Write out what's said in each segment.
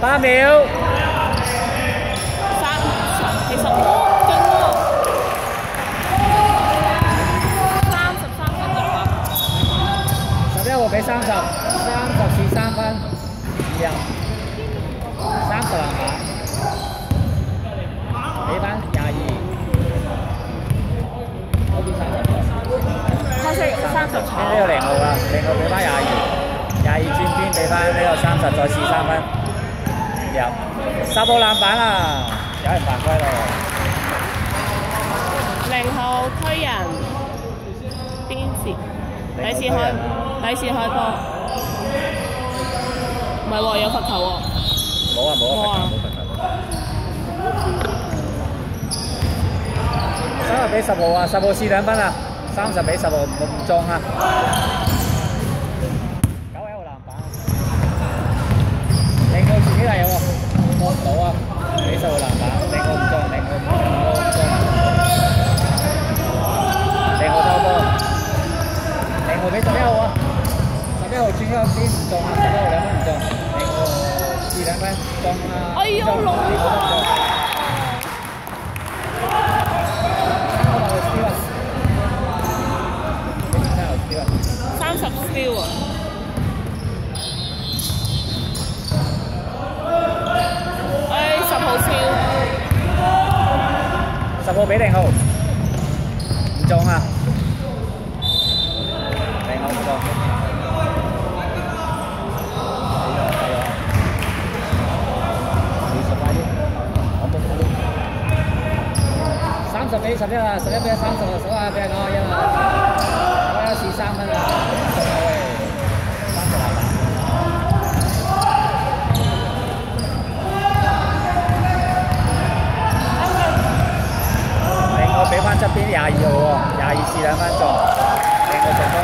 八秒，三十分十五，三十三分十，十一号俾三十，三十试三分，廿，三十啦，俾翻廿二，三十三十，呢呢个零号啊，零号俾翻廿二，廿二转边俾翻呢个三十，再试三分。十號籃板啊！有人犯規咯。零號推人，邊線？第一次開，第一次開波。唔係喎，有罰球喎。冇啊冇啊，冇啊冇罰球。三十比十號啊，十號試兩分啊，三十比十號唔中啊。九 L 籃板，零號自己嚟喎，摸唔到啊，比十號籃板，零號唔中，零號唔中，零號唔中，零號偷波，零號俾十一號啊，十一號轉右邊唔中啊，十一號兩分唔中，零號試兩分中啊，哎呦中老零號都唔中。三十 steal 啊！哎，十號 steal，十號俾零號，唔中啊！零號唔中。三十比十一啊，十一比三十啊，數下俾人我一啊，我有試三分啊，中啊喂，三十籃板。另外俾翻側邊廿二號喎，廿二試兩分中，另外進攻。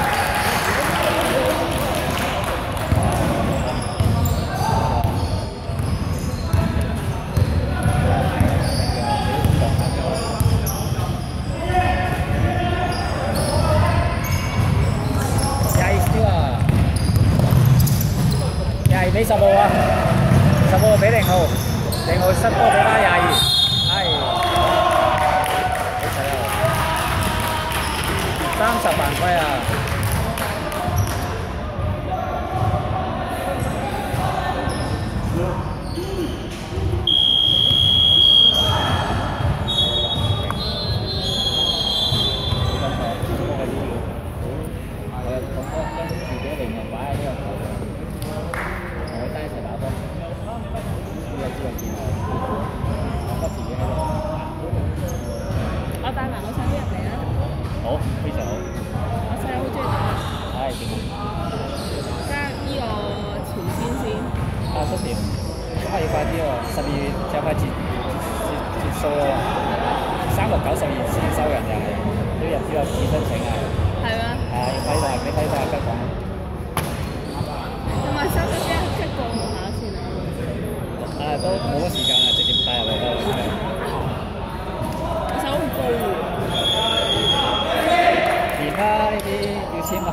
廿二 steal 啊！廿二俾十號啊，十號俾零號，零號失波俾翻廿二，係。三十犯規啊！三六九十二先收人又係，啲人只有自申請啊，係咩？係啊，要睇到俾睇到阿吉講，同埋收咗一過門下先啊！啊都冇乜時間啊，直接帶入嚟都。我手好高喎，填啦呢啲要簽啊！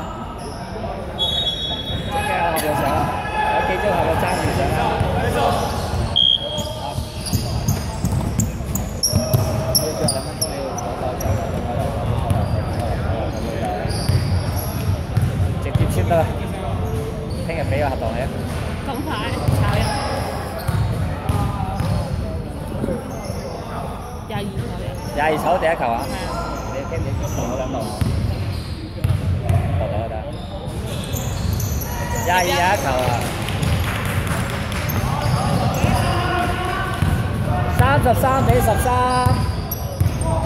即係合約上，有幾張合約爭住上啊！直接簽得啦，聽日俾個合同你。咁快炒人，廿二炒人，廿二手第一球啊！係啊！你驚唔驚同我兩度？學到就得。廿二有一球啊！三十三比十三，俾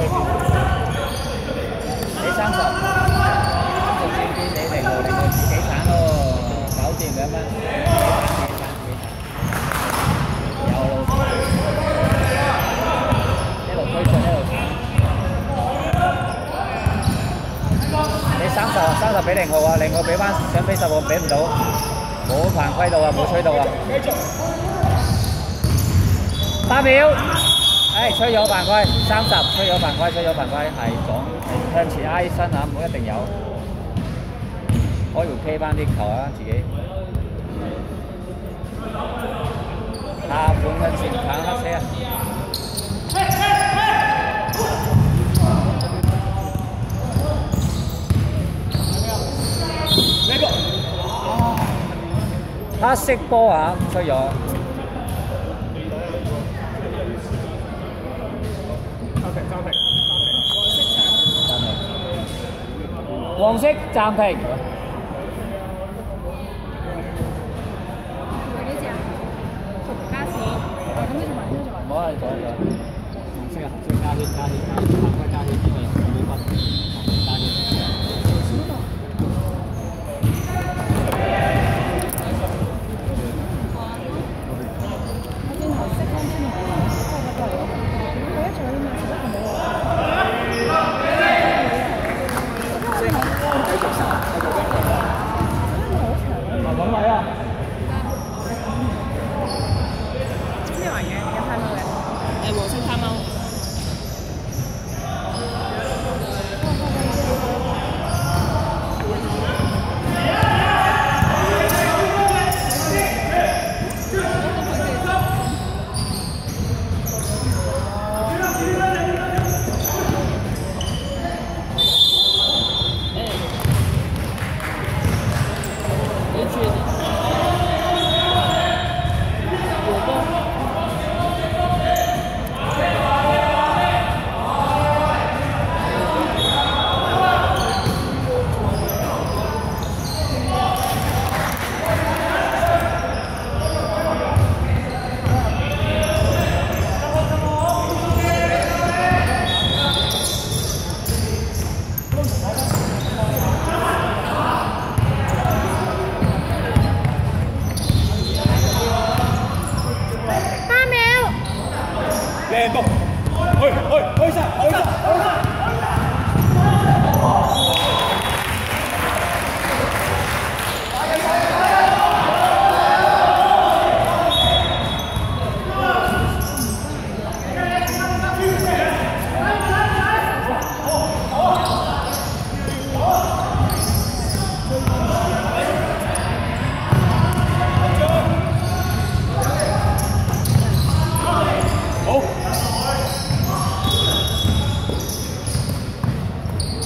三十，三十轉邊你零號，零號自己鏟咯，搞掂兩分，有路一路推進一路鏟。你三十三十俾零號啊，零號俾翻想俾十號俾唔到，冇犯規到啊，冇吹到啊。八秒，唉，吹咗犯規，三十吹咗犯規，吹咗犯規係講向前挨身啊，唔好一定有，可以 K 翻啲球啊，自己。下盤向前行黑車啊！黑色波啊，吹咗。黃色暫停。冇啊，左左。紅色啊，紅色加血，加血，加血，加血，加血，加血，加血。 얼싸 얼싸 얼싸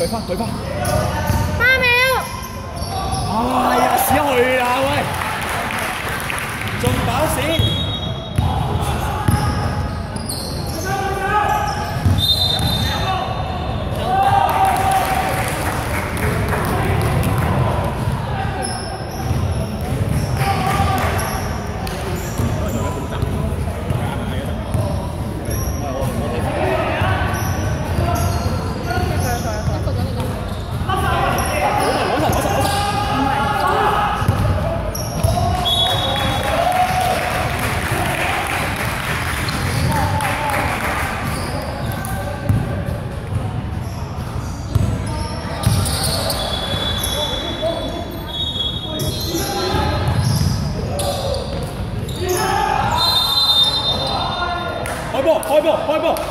快去吧，三秒，哎呀屎去啦喂，仲跑线。 밟아 밟아.